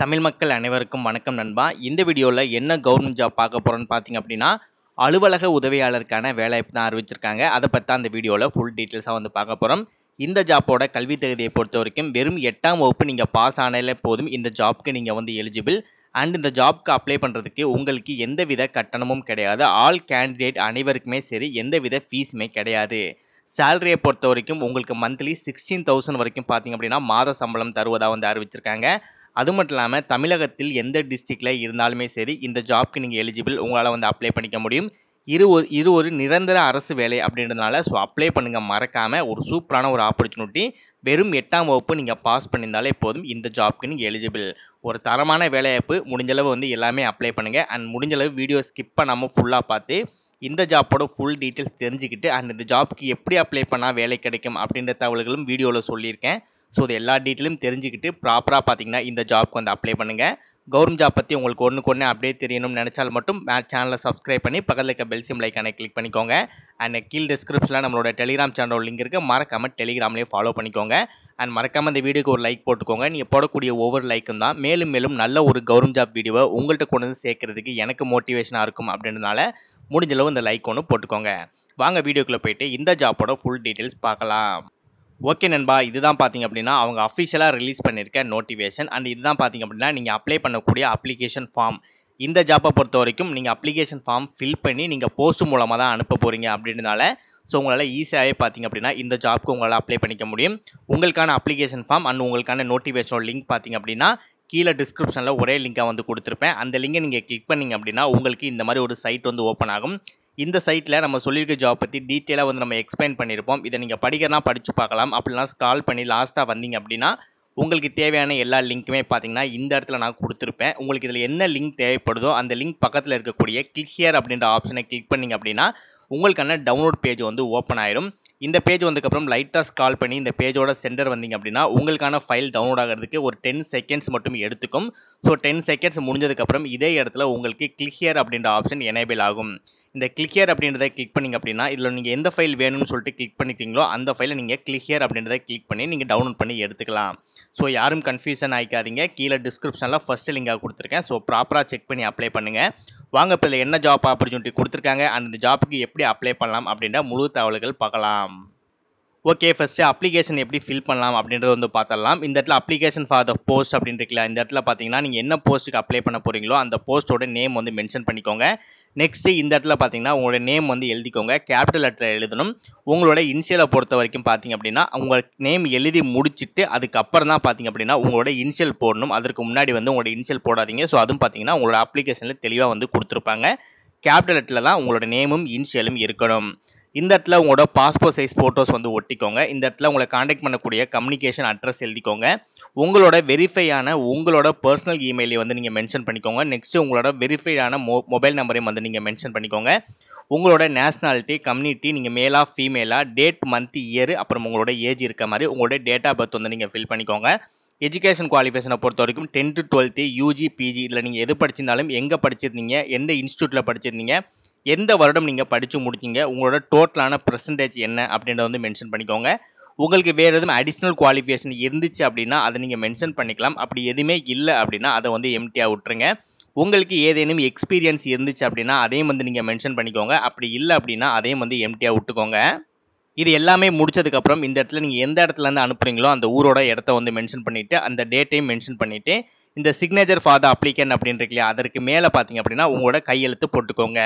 தமிழ் மக்கள் அனைவருக்கும் வணக்கம் நண்பா. இந்த வீடியோவில் என்ன கவர்மெண்ட் ஜாப் பார்க்க போகிறோன்னு பார்த்தீங்க அப்படின்னா அலுவலக உதவியாளருக்கான வேலைவாய்ப்பு தான் அறிவிச்சிருக்காங்க. அதை பற்றி அந்த வீடியோவில் ஃபுல் டீட்டெயில்ஸாக வந்து பார்க்க போகிறோம் இந்த ஜாப்போட கல்வி தகுதியை பொறுத்த வரைக்கும் வெறும் எட்டாம் வகுப்பு நீங்கள் பாஸ் ஆனாலே போதும். இந்த ஜாப்க்கு நீங்கள் வந்து எலிஜிபிள் அண்ட் இந்த ஜாப்க்கு அப்ளை பண்ணுறதுக்கு உங்களுக்கு எந்தவித கட்டணமும் கிடையாது. ஆல் கேண்டிடேட் அனைவருக்குமே சரி எந்தவித ஃபீஸுமே கிடையாது. சேலரியை பொறுத்த வரைக்கும் உங்களுக்கு மந்த்லி சிக்ஸ்டீன் தௌசண்ட் வரைக்கும் பார்த்தீங்க அப்படின்னா மாத சம்பளம் தருவதாக வந்து அறிவிச்சிருக்காங்க. அது மட்டும் இல்லாமல் தமிழகத்தில் எந்த டிஸ்ட்ரிக்டில் இருந்தாலுமே சரி இந்த ஜாப்க்கு நீங்கள் எலிஜிபிள் உங்களால் வந்து அப்ளை பண்ணிக்க முடியும். இரு ஒரு இது ஒரு நிரந்தர அரசு வேலை அப்படின்றதுனால ஸோ அப்ளை பண்ணுங்கள் மறக்காமல் ஒரு சூப்பரான ஒரு ஆப்பர்ச்சுனிட்டி வெறும் எட்டாம் வகுப்பு நீங்கள் பாஸ் பண்ணியிருந்தாலே போதும் இந்த ஜாப்க்கு நீங்கள் எலிஜிபிள் ஒரு தரமான வேலைவாய்ப்பு முடிஞ்சளவு வந்து எல்லாமே அப்ளை பண்ணுங்கள் அண்ட் முடிஞ்சளவு வீடியோ ஸ்கிப் பண்ணாமல் ஃபுல்லாக பார்த்து இந்த ஜாப்போட ஃபுல் டீட்டெயில்ஸ் தெரிஞ்சுக்கிட்டு அண்ட் இந்த ஜாப்க்கு எப்படி அப்ளை பண்ணால் வேலை கிடைக்கும் அப்படின்ற தகவல்களும் வீடியோவில் சொல்லியிருக்கேன். ஸோ இது எல்லா டீட்டெயிலும் தெரிஞ்சுக்கிட்டு ப்ராப்பராக பார்த்தீங்கன்னா இந்த ஜாப்க்கு வந்து அப்ளை பண்ணுங்கள் கவர்மெண்ட் ஜாப் பற்றி உங்களுக்கு ஒன்றுக்கு ஒன்று அப்டேட் தெரியணும்னு நினச்சால் மட்டும் சேனலை சப்ஸ்கிரைப் பண்ணி பக்கத்தில் இருக்க பெல்சியம் லைக்கானை கிளிக் பண்ணிக்கோங்க. அண்ட் கீழ் டிஸ்கிரிப்ஷனில் நம்மளோட டெலிகிராம் சேனலோட லிங்க் இருக்குது மறக்காமல் டெலிகிராம்லேயே ஃபாலோ பண்ணிக்கோங்க. அண்ட் மறக்காமல் இந்த வீடியோக்கு ஒரு லைக் போட்டுக்கோங்க. நீங்கள் போடக்கூடிய ஒவ்வொரு லைக்கும் தான். மேலும் மேலும் நல்ல ஒரு கவர்மெண்ட் ஜாப் வீடியோவை உங்கள்கிட்ட கொண்டு வந்து சேர்க்கறதுக்கு எனக்கு மோட்டிவேஷனாக இருக்கும் அப்படின்றதுனால முடிஞ்சளவு இந்த லைக் ஒன்று போட்டுக்கோங்க. வாங்க வீடியோக்குள்ளே போயிட்டு இந்த ஜாப்போட ஃபுல் டீட்டெயில்ஸ் பார்க்கலாம். ஓகே நண்பா இதுதான் பார்த்தீங்க அப்படின்னா அவங்க அஃபிஷியலாக ரிலீஸ் பண்ணியிருக்க நோட்டிஃபிகேஷன் அண்ட் இதுதான் பார்த்தீங்க அப்படின்னா நீங்கள் அப்ளை பண்ணக்கூடிய அப்ளிகேஷன் ஃபார்ம் இந்த ஜாப்பை பொறுத்த வரைக்கும் நீங்கள் அப்ளிகேஷன் ஃபார்ம் ஃபில் பண்ணி நீங்கள் போஸ்ட் மூலமாக தான் அனுப்ப போகிறீங்க அப்படின்றனால ஸோ உங்களால் ஈஸியாகவே பார்த்தீங்க அப்படின்னா இந்த ஜாப்க்கு உங்களால் அப்ளை பண்ணிக்க முடியும். உங்களுக்கான அப்ளிகேஷன் ஃபார்ம் அண்ட் உங்களுக்கான நோட்டிஃபிகேஷன் லிங்க் பார்த்தீங்க அப்படின்னா கீழே டிஸ்கிரிப்ஷனில் ஒரே லிங்காக வந்து கொடுத்துருப்பேன். அந்த லிங்கை நீங்கள் கிளிக் பண்ணிங்க அப்படின்னா உங்களுக்கு இந்த மாதிரி ஒரு சைட் வந்து ஓப்பன் ஆகும். இந்த சைட்டில் நம்ம சொல்லியிருக்க ஜாப் பற்றி டீட்டெயிலாக வந்து நம்ம எக்ஸ்பிளைன் பண்ணியிருப்போம். இதை நீங்கள் படிக்கிறனா படித்து பார்க்கலாம். அப்படிலாம் ஸ்க்ரால் பண்ணி லாஸ்ட்டாக வந்தீங்க அப்படின்னா உங்களுக்கு தேவையான எல்லா லிங்க்குமே பார்த்தீங்கன்னா இந்த இடத்துல நான் கொடுத்துருப்பேன். உங்களுக்கு இதில் என்ன லிங்க் தேவைப்படுதோ அந்த லிங்க் பக்கத்தில் இருக்கக்கூடிய கிளிக் ஹியர் அப்படின்ற ஆப்ஷனை கிளிக் பண்ணிங்க அப்படின்னா உங்களுக்கான டவுன்லோட் பேஜ் வந்து ஓப்பன் ஆயிரும். இந்த பேஜ் வந்ததுக்கப்புறம் லைட்டாக ஸ்கால் பண்ணி இந்த பேஜோட சென்டர் வந்தீங்க அப்படின்னா உங்களுக்கான ஃபைல் டவுன்லோட் ஆகிறதுக்கு ஒரு டென் செகண்ட்ஸ் மட்டும் எடுத்துக்கும். ஸோ டென் செகண்ட்ஸ் முடிஞ்சதுக்கப்புறம் இதே இடத்துல உங்களுக்கு கிளிக் ஹியர் அப்படின்ற ஆப்ஷன் எனேபிள் ஆகும். இந்த கிளிக்கியர் அப்படின்றத கிளிக் பண்ணிங்க அப்படின்னா இதில் நீங்கள் எந்த ஃபைல் வேணும்னு சொல்லிட்டு கிளிக் பண்ணிக்கிறீங்களோ அந்த ஃபைலை நீங்கள் கிளிக்கியர் அப்படின்றத கிளிக் பண்ணி நீங்கள் டவுன்லோட் பண்ணி எடுத்துக்கலாம். ஸோ யாரும் கன்ஃபியூஷன் ஆகிக்காதீங்க கீழே டிஸ்கிரிப்ஷனில் ஃபஸ்ட்டு லிங்காக கொடுத்துருக்கேன். ஸோ ப்ராப்பராக செக் பண்ணி அப்ளை பண்ணுங்கள் வாங்க இப்போ என்ன ஜாப் ஆப்பர்ச்சுனிட்டி கொடுத்துருக்காங்க? அந்த ஜாப்புக்கு எப்படி அப்ளை பண்ணலாம் அப்படின்ற முழு தகவல்கள் பார்க்கலாம். ஓகே ஃபஸ்ட்டு அப்ளிகேஷன் எப்படி ஃபில் பண்ணலாம் அப்படின்றது வந்து பார்த்துடலாம். இந்த இடத்துல அப்ளிகேஷன் ஃபார் த போஸ்ட் அப்படின்னு இருக்குல்ல இந்த இடத்துல பார்த்தீங்கன்னா நீங்கள் என்ன போஸ்ட்டுக்கு அப்ளை பண்ண போகிறீங்களோ அந்த போஸ்ட்டோட நேம் வந்து மென்ஷன் பண்ணிக்கோங்க. நெக்ஸ்ட்டு இந்த இடத்துல பார்த்தீங்கன்னா உங்களோட நேம் வந்து எழுதிக்கோங்க. கேபிட்டல் லெட்டர் எழுதணும். உங்களோட இனிஷியலை பொறுத்த வரைக்கும் பார்த்தீங்க அப்படின்னா உங்கள் நேம் எழுதி முடிச்சுட்டு அதுக்கப்புறம் தான் பார்த்தீங்க அப்படின்னா உங்களோட இனிஷியல் போடணும். அதற்கு முன்னாடி வந்து உங்களோட இனிஷியல் போடாதீங்க. ஸோ அதுவும் பார்த்தீங்கன்னா உங்களோட அப்ளிகேஷனில் தெளிவாக வந்து கொடுத்துருப்பாங்க. கேபிட்டல் லெட்டரில் தான் உங்களோட நேமும் இனிஷியலும் இருக்கணும். இந்த இடத்துல உங்களோட பாஸ்போர்ட் சைஸ் ஃபோட்டோஸ் வந்து ஒட்டிக்கோங்க. இந்த இடத்துல உங்களை காண்டாக்ட் பண்ணக்கூடிய கம்யூனிகேஷன் அட்ரஸ் எழுதிக்கோங்க. உங்களோட வெரிஃபையான உங்களோட பர்சனல் இமெயிலை வந்து நீங்கள் மென்ஷன் பண்ணிக்கோங்க. நெக்ஸ்ட்டு உங்களோட வெரிஃபைடான மொ மொபைல் நம்பரையும் வந்து நீங்கள் மென்ஷன் பண்ணிக்கோங்க. உங்களோட நேஷ்னாலிட்டி கம்யூனிட்டி நீங்கள் மேலாக ஃபீமேலாக டேட் மந்த் இயர் அப்புறம் உங்களோட ஏஜ் இருக்க மாதிரி உங்களோட டேட் ஆஃப் பர்த் வந்து நீங்கள் ஃபில் பண்ணிக்கோங்க. எஜுகேஷன் குவாலிஃபிகேஷனை பொறுத்த வரைக்கும் டென்த்து டுவெல்த்து யூஜி பிஜி இதில் நீங்கள் எது படிச்சிருந்தாலும் எங்கே படிச்சிருந்தீங்க எந்த இன்ஸ்டியூட்டில் படிச்சிருந்தீங்க எந்த வருடம் நீங்கள் படித்து முடிச்சிங்க? உங்களோட டோட்டலான பர்சன்டேஜ் என்ன? அப்படின்றத வந்து மென்ஷன் பண்ணிக்கோங்க. உங்களுக்கு வேறு எதுவும் அடிஷ்னல் குவாலிஃபிகேஷன் இருந்துச்சு அப்படின்னா அதை நீங்கள் மென்ஷன் பண்ணிக்கலாம். அப்படி எதுவுமே இல்லை அப்படின்னா அதை வந்து எம்டியாக விட்டுருங்க. உங்களுக்கு ஏதேனும் எக்ஸ்பீரியன்ஸ் இருந்துச்சு அப்படின்னா அதையும் வந்து நீங்கள் மென்ஷன் பண்ணிக்கோங்க. அப்படி இல்லை அப்படின்னா அதையும் வந்து எம்டியாக விட்டுக்கோங்க. இது எல்லாமே முடிச்சதுக்கப்புறம் இந்த இடத்துல நீங்கள் எந்த இடத்துலேருந்து அனுப்புகிறீங்களோ அந்த ஊரோட இடத்த வந்து மென்ஷன் பண்ணிவிட்டு அந்த டேட்டையும் மென்ஷன் பண்ணிவிட்டு இந்த சிக்னேச்சர் ஃபார் த அப்ளிகன் அப்படின்னு அதற்கு மேலே பார்த்தீங்க அப்படின்னா உங்களோட கையெழுத்து போட்டுக்கோங்க.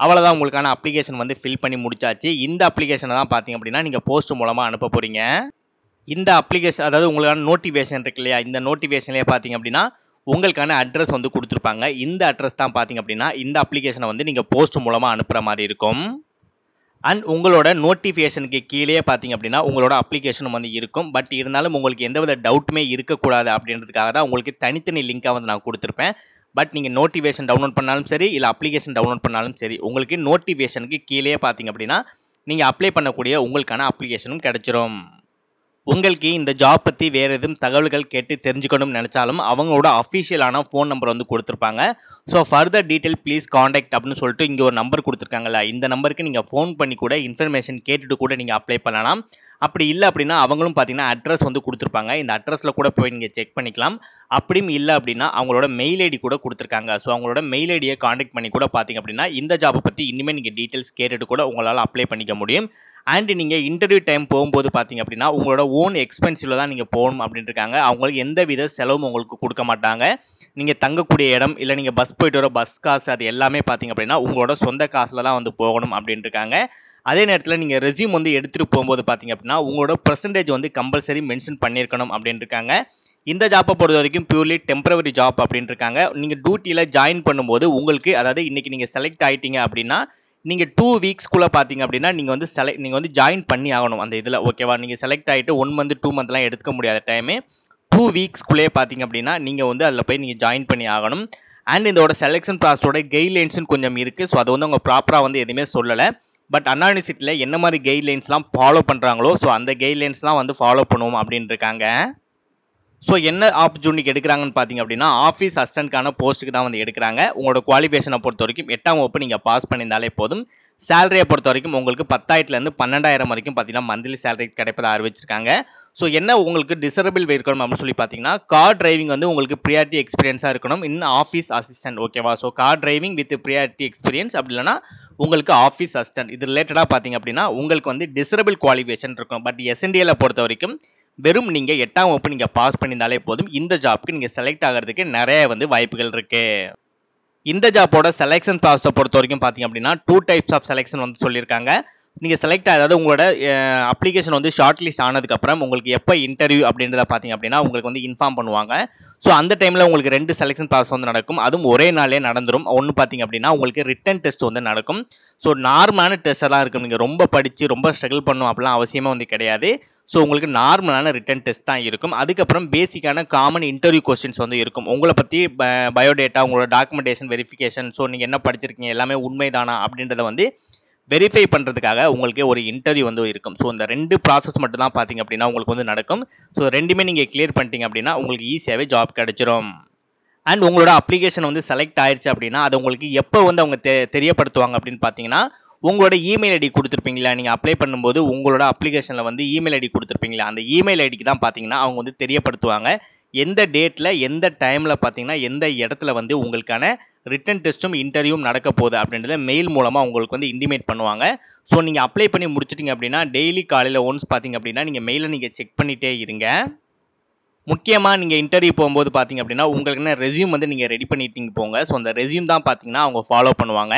அவ்வளோதான் உங்களுக்கான அப்ளிகேஷன் வந்து ஃபில் பண்ணி முடிச்சாச்சு. இந்த அப்ளிகேஷனை தான் பார்த்தீங்க அப்படின்னா நீங்கள் போஸ்ட் மூலமாக அனுப்ப போகிறீங்க இந்த அப்ளிகேஷன் அதாவது உங்களுக்கான நோட்டிஃபிகேஷன் இருக்கு இல்லையா? இந்த நோட்டிஃபிகேஷன்லேயே பார்த்தீங்க அப்படின்னா உங்களுக்கான அட்ரஸ் வந்து கொடுத்துருப்பாங்க. இந்த அட்ரஸ் தான் பார்த்தீங்க அப்படின்னா இந்த அப்ளிகேஷனை வந்து நீங்கள் போஸ்ட் மூலமாக அனுப்புகிற மாதிரி இருக்கும். அண்ட் உங்களோட நோட்டிஃபிகேஷனுக்கு கீழே பார்த்தீங்க அப்படின்னா உங்களோட அப்ளிகேஷன் வந்து இருக்கும். பட் இருந்தாலும் உங்களுக்கு எந்தவித டவுட்டுமே இருக்கக்கூடாது அப்படின்றதுக்காக தான் உங்களுக்கு தனித்தனி லிங்காக வந்து நான் கொடுத்துருப்பேன். பட் நீங்கள் நோட்டிஃபிகேஷன் டவுன்லோட் பண்ணாலும் சரி இல்லை அப்ளிகேஷன் டவுன்லோட் பண்ணாலும் சரி உங்களுக்கு நோட்டிஃபிகேஷனுக்கு கீழே பார்த்தீங்க அப்படின்னா நீங்கள் அப்ளை பண்ணக்கூடிய உங்களுக்கான அப்ளிகேஷனும் கிடச்சிரும். உங்களுக்கு இந்த ஜாப் பற்றி வேறு எதுவும் தகவல்கள் கேட்டு தெரிஞ்சுக்கணும்னு நினச்சாலும் அவங்களோட அஃபிஷியலான ஃபோன் நம்பர் வந்து கொடுத்துருப்பாங்க. So further detail please contact அப்படின்னு சொல்லிட்டு இங்கே ஒரு நம்பர் கொடுத்துருக்காங்களா இந்த நம்பருக்கு நீங்கள் ஃபோன் பண்ணி கூட இன்ஃபர்மேஷன் கேட்டுட்டு கூட நீங்கள் அப்ளை பண்ணலாம். அப்படி இல்லை அப்படின்னா அவங்களும் பார்த்தீங்கன்னா அட்ரஸ் வந்து கொடுத்துருப்பாங்க. இந்த அட்ரஸில் கூட போய் நீங்கள் செக் பண்ணிக்கலாம். அப்படியும் இல்லை அப்படின்னா அவங்களோட மெயில் ஐடி கூட கொடுத்துருக்காங்க. ஸோ அவங்களோட மெயில் ஐடியை காண்டாக்ட் பண்ணி கூட பார்த்தீங்க அப்படின்னா இந்த ஜாப்பை பற்றி இனிமேல் நீங்கள் டீட்டெயில்ஸ் கேட்டுட்டு கூட உங்களால் அப்ளை பண்ணிக்க முடியும். அண்ட் நீங்கள் இன்டர்வியூ டைம் போகும்போது பார்த்தீங்க அப்படின்னா உங்களோட ஓன் எக்ஸ்பென்சிவில் தான் நீங்கள் போகணும் அப்படின்ட்டு இருக்காங்க அவங்களுக்கு எந்த வித செலவும் உங்களுக்கு கொடுக்க மாட்டாங்க. நீங்கள் தங்கக்கூடிய இடம் இல்லை நீங்கள் பஸ் போயிட்டு வர பஸ் காசு அது எல்லாமே பார்த்தீங்க அப்படின்னா உங்களோட சொந்த காசில் தான் வந்து போகணும் அப்படின்ட்டு இருக்காங்க அதே நேரத்தில் நீங்கள் ரெஸ்யூம் வந்து எடுத்துகிட்டு போகும்போது பார்த்தீங்க அப்படின்னா உங்களோட பர்சன்டேஜ் வந்து கம்பல்சரி மென்ஷன் பண்ணியிருக்கணும் அப்படின்ட்டுருக்காங்க இந்த ஜாப்பை பொறுத்த வரைக்கும் பியூர்லி டெம்பரவரி ஜாப் அப்படின்ட்டு இருக்காங்க நீங்கள் டியூட்டியில் ஜாயின் பண்ணும்போது உங்களுக்கு அதாவது இன்றைக்கி நீங்கள் செலக்ட் ஆகிட்டீங்க அப்படின்னா நீங்கள் டூ வீக்ஸ்க்குள்ளே பார்த்தீங்க அப்படின்னா நீங்கள் வந்து செலக்ட் நீங்கள் வந்து ஜாயின் பண்ணி ஆகணும் அந்த இதில் ஓகேவா நீங்கள் செலக்ட் ஆகிட்டு ஒன் மந்த் டூ மந்த்லாம் எடுத்துக்க முடியாத டைமு டூ வீக்ஸ்க்குள்ளே பார்த்தீங்க அப்படின்னா நீங்கள் வந்து அதில் போய் நீங்கள் ஜாயின் பண்ணி ஆகணும். அண்ட் இதோட செலெக்ஷன் ப்ராசஸோட கைட்லைன்ஸும் கொஞ்சம் இருக்குது ஸோ அதை வந்து அவங்க ப்ராப்பராக வந்து எதுவுமே சொல்லலை. பட் அண்ணா யூனிவர்சிட்டியில் என்ன மாதிரி கைட்லைன்ஸ்லாம் ஃபாலோ பண்ணுறாங்களோ ஸோ அந்த கைட்லைன்ஸ்லாம் வந்து ஃபாலோ பண்ணுவோம் அப்படின்னு இருக்காங்க ஸோ என்ன ஆப்பர்ச்சுனிட்டி எடுக்கிறாங்கன்னு பார்த்தீங்க அப்படின்னா ஆஃபீஸ் அசிஸ்டன்ட்கான போஸ்ட்டுக்கு தான் வந்து எடுக்கிறாங்க. உங்களோட குவாலிஃபிகேஷனை பொறுத்த வரைக்கும் எட்டாம் வகுப்பு நீங்கள் பாஸ் பண்ணியிருந்தாலே போதும். சேலரியை பொறுத்த வரைக்கும் உங்களுக்கு பத்தாயிரத்துலேருந்து பன்னெண்டாயிரம் வரைக்கும் பார்த்தீங்கன்னா மந்த்லி சேலரி கிடைப்பதை அறிவிச்சிருக்காங்க. ஸோ என்ன உங்களுக்கு டிசரபிள் இருக்கணும் அப்படின்னு சொல்லி பார்த்தீங்கன்னா கார் டிரைவிங் வந்து உங்களுக்கு ப்ரியாரிட்டி எக்ஸ்பீரியன்ஸாக இருக்கணும். இன் ஆஃபீஸ் அசிஸ்டன்ட் ஓகேவா so car driving with priority experience அப்படி இல்லைனா உங்களுக்கு ஆஃபீஸ் அசிஸ்டன்ட் இது ரிலேட்டடாக பார்த்தீங்க அப்படின்னா உங்களுக்கு வந்து டிசரபிள் குவாலிஃபிகேஷன் இருக்கும். பட் எஸ்என்டிஎல பொறுத்த வரைக்கும் வெறும் நீங்கள் எட்டாம் வகுப்பு நீங்கள் பாஸ் பண்ணியிருந்தாலே போதும் இந்த ஜாப்க்கு நீங்கள் செலக்ட் ஆகிறதுக்கு நிறைய வந்து வாய்ப்புகள் இருக்குது இந்த ஜாப்போட செலெக்ஷன் ப்ராசஸை பொறுத்த வரைக்கும் பார்த்தீங்க அப்படின்னா டூ டைப்ஸ் ஆஃப் செலெக்ஷன் வந்து சொல்லியிருக்காங்க. நீங்கள் செலக்ட் அதாவது உங்களோட அப்ளிகேஷன் வந்து ஷார்ட் லிஸ்ட் ஆனதுக்கப்புறம் உங்களுக்கு எப்போ இன்டர்வியூ அப்படின்றத பார்த்தீங்க அப்படின்னா உங்களுக்கு வந்து இன்ஃபார்ம் பண்ணுவாங்க. ஸோ அந்த டைமில் உங்களுக்கு ரெண்டு செலெக்ஷன் ப்ராசஸ் வந்து நடக்கும். அதுவும் ஒரே நாளே நடந்துடும் ஒன்று பார்த்தீங்க அப்படின்னா உங்களுக்கு ரிட்டன் டெஸ்ட் வந்து நடக்கும். ஸோ நார்மலான டெஸ்ட்டெல்லாம் இருக்கும். நீங்கள் ரொம்ப படித்து ரொம்ப ஸ்ட்ரகிள் பண்ணும் அப்படிலாம் அவசியமாக வந்து கிடையாது. ஸோ உங்களுக்கு நார்மலான ரிட்டன் டெஸ்ட் தான் இருக்கும். அதுக்கப்புறம் பேசிக்கான காமன் இன்டர்வியூ கொஸ்டின்ஸ் வந்து இருக்கும். உங்களை பற்றி பயோடேட்டா உங்களோட டாக்குமெண்டேஷன் வெரிஃபிகேஷன் ஸோ நீங்கள் என்ன படிச்சிருக்கீங்க எல்லாமே உண்மைதானா அப்படின்றத வந்து வெரிஃபை பண்ணுறதுக்காக உங்களுக்கு ஒரு இன்டர்வியூ வந்து இருக்கும். ஸோ இந்த ரெண்டு ப்ராசஸ் மட்டும் தான் பார்த்தீங்க அப்படின்னா உங்களுக்கு வந்து நடக்கும். ஸோ ரெண்டுமே நீங்கள் கிளியர் பண்ணிட்டீங்க அப்படின்னா உங்களுக்கு ஈஸியாகவே ஜாப் கிடச்சிரும். அண்ட் உங்களோட அப்ளிகேஷன் வந்து செலக்ட் ஆயிடுச்சு அப்படின்னா அது உங்களுக்கு எப்போ வந்து அவங்க தெ தெரியப்படுத்துவாங்க அப்படின்னு பார்த்தீங்கன்னா உங்களோட இமெயில் ஐடி கொடுத்துருப்பீங்களா? நீங்கள் அப்ளை பண்ணும்போது உங்களோட அப்ளிகேஷனில் வந்து இமெயில் ஐடி கொடுத்துருப்பீங்களா? அந்த இமெயில் ஐடிக்கு தான் பார்த்தீங்கன்னா அவங்க வந்து தெரியப்படுத்துவாங்க. எந்த டேட்டில் எந்த டைமில் பார்த்தீங்கன்னா எந்த இடத்துல வந்து உங்களுக்கான ரிட்டன் டெஸ்ட்டும் இன்டர்வியூவும் நடக்க போகுது அப்படின்றத மெயில் மூலமாக உங்களுக்கு வந்து இன்டிமேட் பண்ணுவாங்க. ஸோ நீங்கள் அப்ளை பண்ணி முடிச்சிட்டிங்க அப்படின்னா டெய்லி காலையில் ஒன்ஸ் பார்த்தீங்க அப்படின்னா நீங்கள் மெயிலை நீங்கள் செக் பண்ணிகிட்டே இருங்க. முக்கியமாக நீங்கள் இன்டர்வியூ போகும்போது பார்த்தீங்க அப்படின்னா உங்களுக்குன்னு ரெஸ்யூம் வந்து நீங்கள் ரெடி பண்ணிட்டீங்க போங்க. ஸோ அந்த ரெஸ்யூம் தான் பார்த்தீங்கன்னா அவங்க ஃபாலோ பண்ணுவாங்க.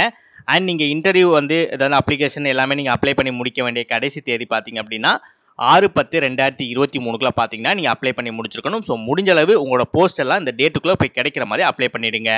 அண்ட் நீங்கள் இன்டர்வியூ வந்து ஏதாவது அப்ளிகேஷன் எல்லாமே நீங்கள் அப்ளை பண்ணி முடிக்க வேண்டிய கடைசி தேதி பார்த்தீங்க அப்படின்னா ஆறு பத்து ரெண்டாயிரத்தி இருபத்தி மூணுக்குள்ள பார்த்தீங்கன்னா நீங்கள் அப்ளை பண்ணி முடிச்சிருக்கணும். ஸோ முடிஞ்ச அளவு உங்களோட போஸ்ட் எல்லாம் இந்த டேட்டுக்குள்ளே போய் கிடைக்கிற மாதிரி அப்ளை பண்ணிவிடுங்க